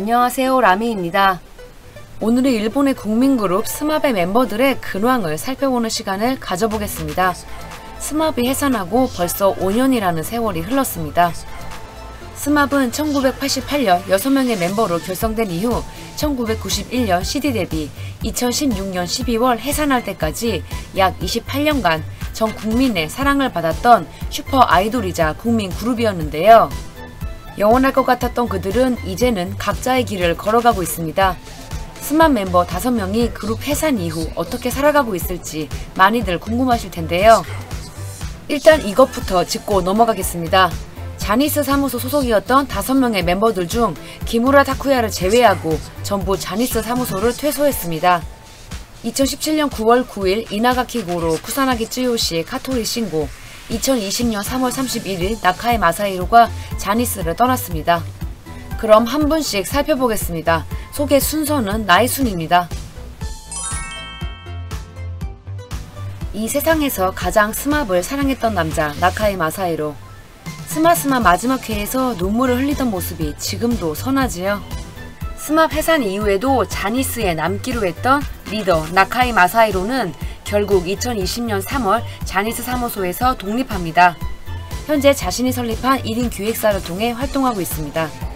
안녕하세요 라미입니다. 오늘은 일본의 국민그룹 SMAP의 멤버들의 근황을 살펴보는 시간을 가져보겠습니다. SMAP이 해산하고 벌써 5년이라는 세월이 흘렀습니다. SMAP은 1988년 6명의 멤버로 결성된 이후 1991년 CD 데뷔, 2016년 12월 해산할 때까지 약 28년간 전 국민의 사랑을 받았던 슈퍼 아이돌이자 국민 그룹이었는데요. 영원할 것 같았던 그들은 이제는 각자의 길을 걸어가고 있습니다. 스만 멤버 5명이 그룹 해산 이후 어떻게 살아가고 있을지 많이들 궁금하실 텐데요. 일단 이것부터 짚고 넘어가겠습니다. 자니스 사무소 소속이었던 5명의 멤버들 중 기무라 타쿠야를 제외하고 전부 자니스 사무소를 퇴소했습니다. 2017년 9월 9일 이나가키 고로 쿠사나기 쯔요시 카토리 신고 2020년 3월 31일 나카의 마사히로가 자니스를 떠났습니다. 그럼 한 분씩 살펴보겠습니다. 소개 순서는 나이 순입니다. 이 세상에서 가장 스마블 사랑했던 남자 나카의 마사히로 스마스마 마지막 회에서 눈물을 흘리던 모습이 지금도 선하지요. 스맙 해산 이후에도 자니스에 남기로 했던 리더 나카이 마사히로는 결국 2020년 3월 자니스 사무소에서 독립합니다. 현재 자신이 설립한 1인 기획사를 통해 활동하고 있습니다.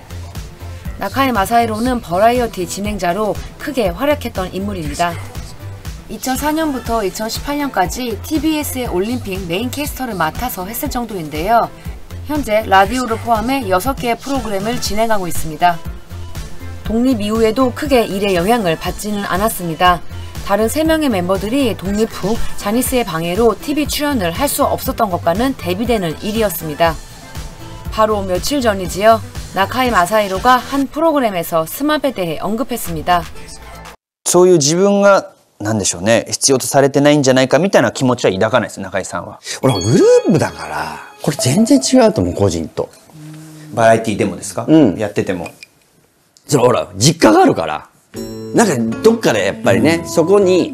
나카이 마사히로는 버라이어티 진행자로 크게 활약했던 인물입니다. 2004년부터 2018년까지 TBS의 올림픽 메인 캐스터를 맡아서 했을 정도인데요. 현재 라디오를 포함해 6개의 프로그램을 진행하고 있습니다. 독립 이후에도 크게 일에 영향을 받지는 않았습니다. 다른 3명의 멤버들이 독립 후 자니스의 방해로 TV 출연을 할 수 없었던 것과는 대비되는 일이었습니다. 바로 며칠 전이지요. 나카이 마사히로가 한 프로그램에서 스마에 대해 언급했습니다. そういう自分が、なんでしょうね、必要とされてないんじゃないかみたいな気持ちは抱かないです、中井さんは。俺はグループだから、これ全然違うと思う、個人と。バラエティでもですかうんやってても。それほら、実家があるから。なんか、どっかでやっぱりね、そこに、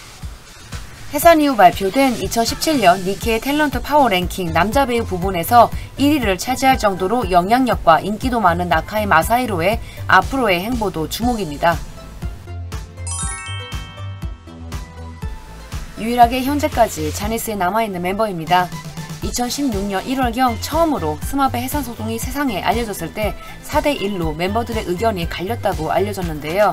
해산 이후 발표된 2017년 닛케이 탤런트 파워 랭킹 남자 배우 부분에서 1위를 차지할 정도로 영향력과 인기도 많은 나카이 마사히로의 앞으로의 행보도 주목입니다. 유일하게 현재까지 자니스에 남아있는 멤버입니다. 2016년 1월경 처음으로 SMAP의 해산 소동이 세상에 알려졌을 때 4대1로 멤버들의 의견이 갈렸다고 알려졌는데요.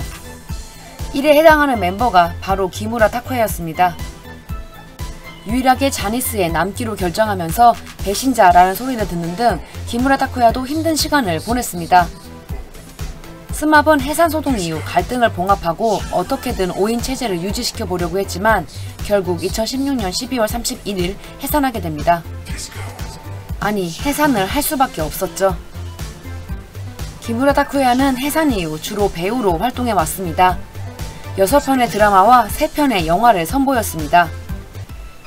이에 해당하는 멤버가 바로 기무라 타쿠야였습니다. 유일하게 자니스에 남기로 결정하면서 배신자라는 소리를 듣는 등 기무라 타쿠야도 힘든 시간을 보냈습니다. 스마은 해산 소동 이후 갈등을 봉합하고 어떻게든 5인 체제를 유지시켜 보려고 했지만 결국 2016년 12월 31일 해산하게 됩니다. 아니 해산을 할 수밖에 없었죠. 기무라 타쿠야는 해산 이후 주로 배우로 활동해 왔습니다. 6편의 드라마와 3편의 영화를 선보였습니다.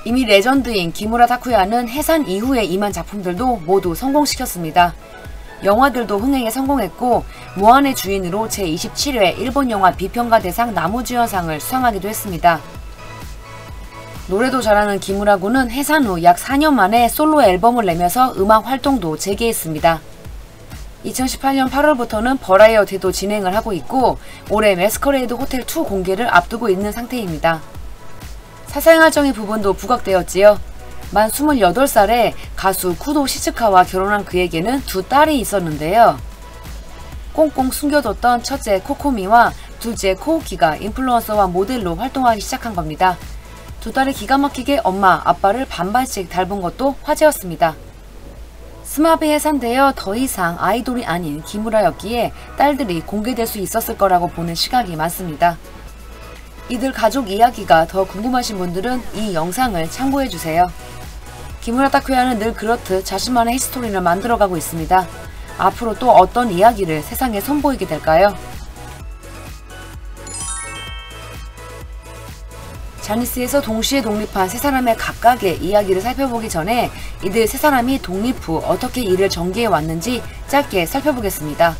이미 레전드인 기무라 타쿠야는 해산 이후에 임한 작품들도 모두 성공시켰습니다. 영화들도 흥행에 성공했고 무한의 주인으로 제27회 일본 영화 비평가 대상 나무주연상을 수상하기도 했습니다. 노래도 잘하는 기무라군은 해산 후 약 4년 만에 솔로 앨범을 내면서 음악 활동도 재개했습니다. 2018년 8월부터는 버라이어티도 진행을 하고 있고 올해 매스커레이드 호텔 2 공개를 앞두고 있는 상태입니다. 사생활적인 부분도 부각되었지요. 만 28살에 가수 쿠도 시즈카와 결혼한 그에게는 두 딸이 있었는데요. 꽁꽁 숨겨뒀던 첫째 코코미와 둘째 코우키가 인플루언서와 모델로 활동하기 시작한 겁니다. 두 딸이 기가 막히게 엄마, 아빠를 반반씩 닮은 것도 화제였습니다. 스마비 해산되어 더 이상 아이돌이 아닌 기무라였기에 딸들이 공개될 수 있었을 거라고 보는 시각이 많습니다. 이들 가족 이야기가 더 궁금하신 분들은 이 영상을 참고해주세요. 기무라 타쿠야는 늘 그렇듯 자신만의 히스토리를 만들어가고 있습니다. 앞으로 또 어떤 이야기를 세상에 선보이게 될까요? 자니스에서 동시에 독립한 세 사람의 각각의 이야기를 살펴보기 전에 이들 세 사람이 독립 후 어떻게 일을 전개해 왔는지 짧게 살펴보겠습니다.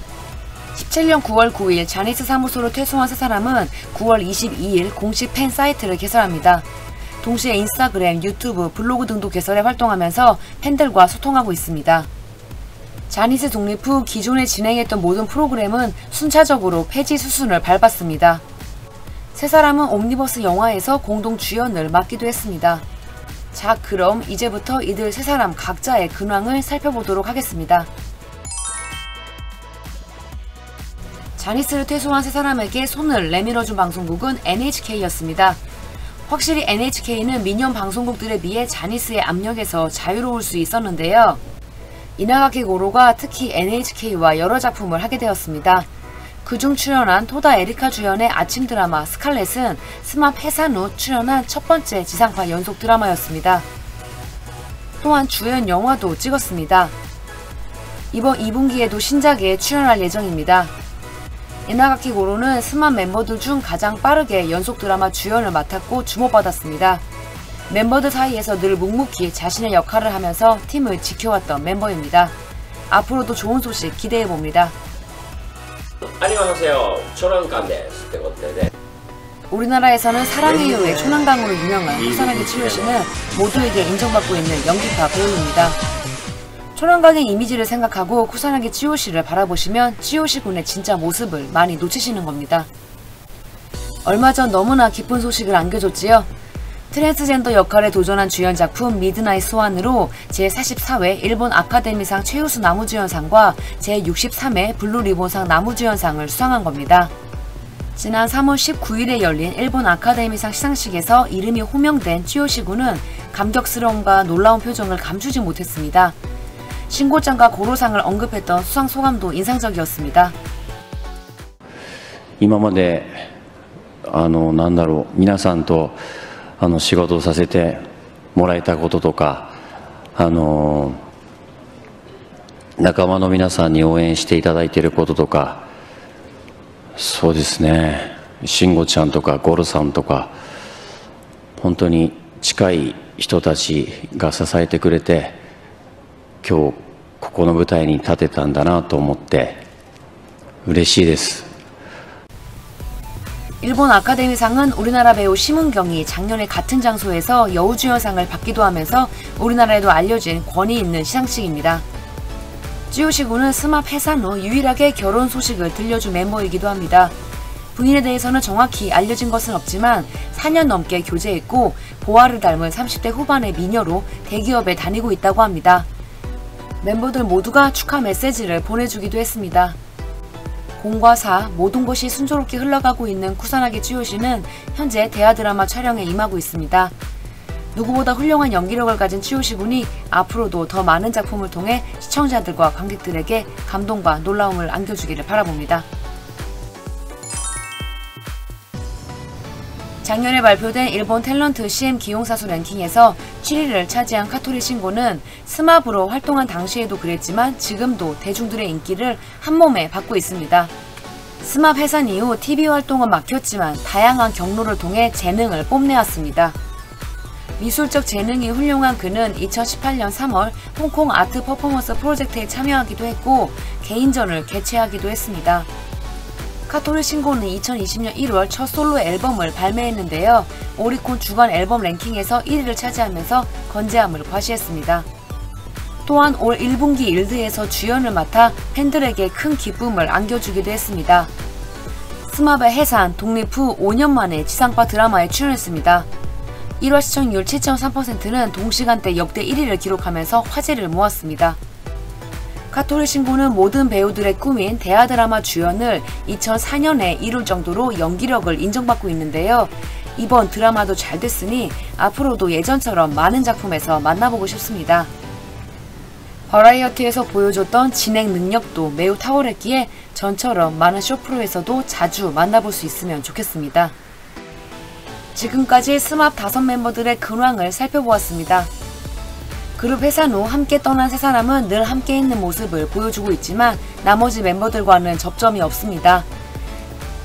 17년 9월 9일 자니스 사무소로 퇴소한 세 사람은 9월 22일 공식 팬 사이트를 개설합니다. 동시에 인스타그램, 유튜브, 블로그 등도 개설해 활동하면서 팬들과 소통하고 있습니다. 자니스 독립 후 기존에 진행했던 모든 프로그램은 순차적으로 폐지 수순을 밟았습니다. 세 사람은 옴니버스 영화에서 공동 주연을 맡기도 했습니다. 자, 그럼 이제부터 이들 세 사람 각자의 근황을 살펴보도록 하겠습니다. 자니스를 퇴소한 세 사람에게 손을 내밀어준 방송국은 NHK였습니다. 확실히 NHK는 민영 방송국들에 비해 자니스의 압력에서 자유로울 수 있었는데요. 이나가키 고로가 특히 NHK와 여러 작품을 하게 되었습니다. 그중 출연한 토다 에리카 주연의 아침 드라마 스칼렛은 스맙 해산 후 출연한 첫 번째 지상파 연속 드라마였습니다. 또한 주연 영화도 찍었습니다. 이번 2분기에도 신작에 출연할 예정입니다. 이나가키 고로는 스만 멤버들 중 가장 빠르게 연속 드라마 주연을 맡았고 주목받았습니다. 멤버들 사이에서 늘 묵묵히 자신의 역할을 하면서 팀을 지켜왔던 멤버입니다. 앞으로도 좋은 소식 기대해봅니다. 안녕하세요. 초랑감데스. 우리나라에서는 사랑해요의 초난강으로 유명한 허상하게 치료시는 모두에게 인정받고 있는 연기파 배우입니다. 초난강의 이미지를 생각하고 쿠사나기 츠요시를 바라보시면 츠요시 군의 진짜 모습을 많이 놓치시는 겁니다. 얼마 전 너무나 기쁜 소식을 안겨줬지요. 트랜스젠더 역할에 도전한 주연 작품 미드나잇 스완으로 제44회 일본 아카데미상 최우수 남우주연상과 제63회 블루리본상 남우주연상을 수상한 겁니다. 지난 3월 19일에 열린 일본 아카데미상 시상식에서 이름이 호명된 츠요시 군은 감격스러움과 놀라운 표정을 감추지 못했습니다. 신고장과 고로상을 언급했던 수상 소감도 인상적이었습니다. 今まであのなんだろう皆さんとあの仕事をさせてもらえたこととかあの仲間の皆さんに応援していただいていることとかそうですね慎吾ちゃんとかゴロさんとか本当に近い人たちが支えてくれて 今日ここの舞台に立てたんだなと思って嬉しいです 일본 아카데미상은 우리나라 배우 심은경이 작년에 같은 장소에서 여우주연상을 받기도 하면서 우리나라에도 알려진 권위 있는 시상식입니다. 찌요시 군은 스맙 해산 후 유일하게 결혼 소식을 들려준 멤버이기도 합니다. 부인에 대해서는 정확히 알려진 것은 없지만 4년 넘게 교제했고 보아를 닮은 30대 후반의 미녀로 대기업에 다니고 있다고 합니다. 멤버들 모두가 축하 메시지를 보내주기도 했습니다. 공과 사 모든 것이 순조롭게 흘러가고 있는 쿠사나기 찌요시는 현재 대하 드라마 촬영에 임하고 있습니다. 누구보다 훌륭한 연기력을 가진 찌요시 군이 앞으로도 더 많은 작품을 통해 시청자들과 관객들에게 감동과 놀라움을 안겨주기를 바라봅니다. 작년에 발표된 일본 탤런트 CM 기용사 수 랭킹에서 7위를 차지한 카토리 신고는 SMAP으로 활동한 당시에도 그랬지만 지금도 대중들의 인기를 한몸에 받고 있습니다. SMAP 해산 이후 TV 활동은 막혔지만 다양한 경로를 통해 재능을 뽐내왔습니다. 미술적 재능이 훌륭한 그는 2018년 3월 홍콩 아트 퍼포먼스 프로젝트에 참여하기도 했고 개인전을 개최하기도 했습니다. 카토리 신고는 2020년 1월 첫 솔로 앨범을 발매했는데요. 오리콘 주간 앨범 랭킹에서 1위를 차지하면서 건재함을 과시했습니다. 또한 올 1분기 일드에서 주연을 맡아 팬들에게 큰 기쁨을 안겨주기도 했습니다. SMAP의 해산 독립 후 5년 만에 지상파 드라마에 출연했습니다. 1화 시청률 7.3%는 동시간대 역대 1위를 기록하면서 화제를 모았습니다. 카토리 신고는 모든 배우들의 꿈인 대하 드라마 주연을 2004년에 이룰 정도로 연기력을 인정받고 있는데요. 이번 드라마도 잘 됐으니 앞으로도 예전처럼 많은 작품에서 만나보고 싶습니다. 버라이어티에서 보여줬던 진행 능력도 매우 탁월했기에 전처럼 많은 쇼프로에서도 자주 만나볼 수 있으면 좋겠습니다. 지금까지 스맙 다섯 멤버들의 근황을 살펴보았습니다. 그룹 해산 후 함께 떠난 세 사람은 늘 함께 있는 모습을 보여주고 있지만 나머지 멤버들과는 접점이 없습니다.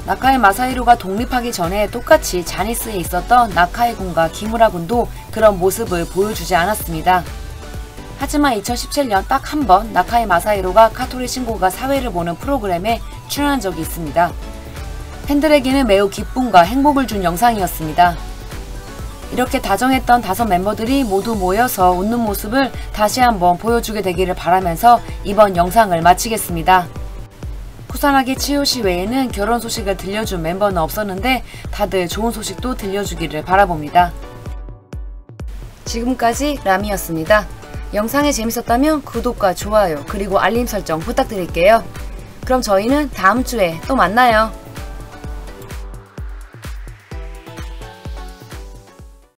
나카의 마사히로가 독립하기 전에 똑같이 자니스에 있었던 나카의 군과 기무라 군도 그런 모습을 보여주지 않았습니다. 하지만 2017년 딱 한 번 나카의 마사히로가 카토리 신고가 사회를 보는 프로그램에 출연한 적이 있습니다. 팬들에게는 매우 기쁨과 행복을 준 영상이었습니다. 이렇게 다정했던 다섯 멤버들이 모두 모여서 웃는 모습을 다시 한번 보여주게 되기를 바라면서 이번 영상을 마치겠습니다. 쿠사나기 치요시 외에는 결혼 소식을 들려준 멤버는 없었는데 다들 좋은 소식도 들려주기를 바라봅니다. 지금까지 라미였습니다. 영상이 재밌었다면 구독과 좋아요 그리고 알림 설정 부탁드릴게요. 그럼 저희는 다음 주에 또 만나요.